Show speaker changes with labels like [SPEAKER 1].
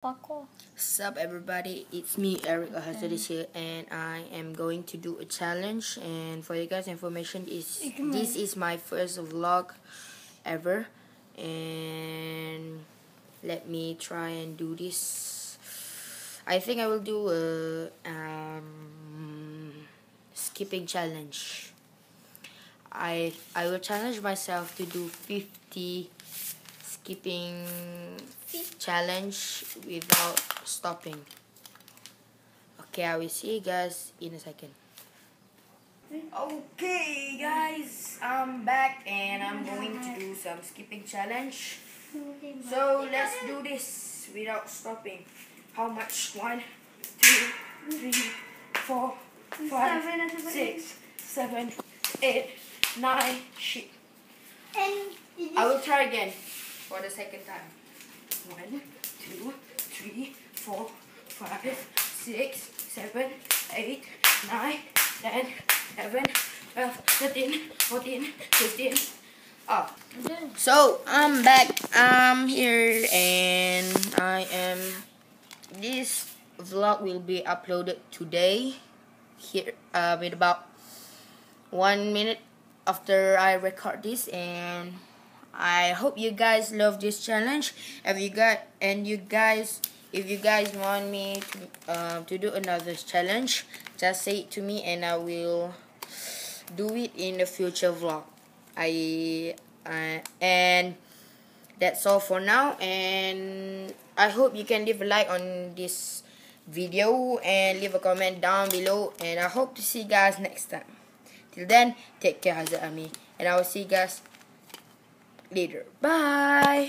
[SPEAKER 1] Paco.
[SPEAKER 2] Sup everybody, it's me Eric Ahazadis here and I am going to do a challenge and for you guys information is this is my first vlog ever and let me try and do this. I think I will do a um, skipping challenge. I I will challenge myself to do 50 skipping challenge without stopping. Okay, I will see you guys in a second. Okay, guys, I'm back and I'm going to do some skipping challenge. So let's do this without stopping. How much? One, two, three, four, five, six, seven, eight, nine. Shit. I will try again for the second time. One, two, three, four, five, six, seven, eight, nine, ten, eleven, twelve, thirteen, fourteen, fifteen. Oh. So I'm back. I'm here and I am. This vlog will be uploaded today. Here, uh, with about one minute after I record this and I hope you guys love this challenge. If you got and you guys, if you guys want me to uh, to do another challenge, just say it to me and I will do it in the future vlog. I uh, and that's all for now. And I hope you can leave a like on this video and leave a comment down below. And I hope to see you guys next time. Till then, take care, Hazard Ami, and I will see you guys later. Bye.